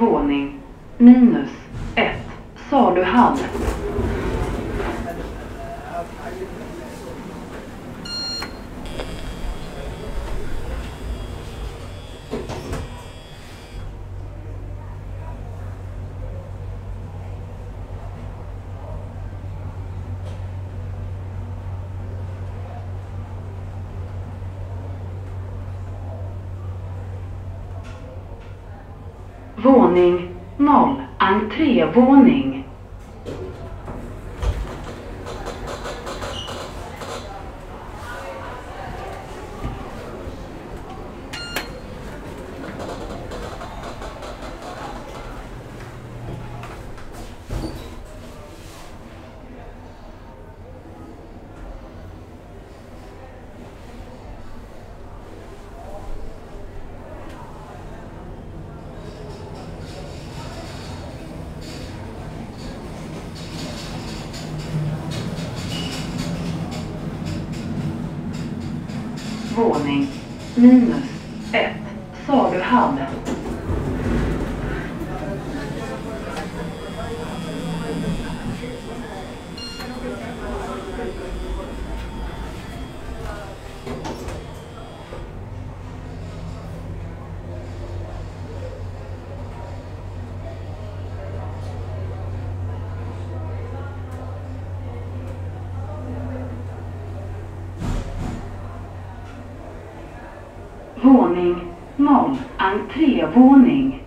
våning minus ett saluhall. Våning 0, entrévåning. Våning minus ett Saluhallen. Våning 0, entrévåning.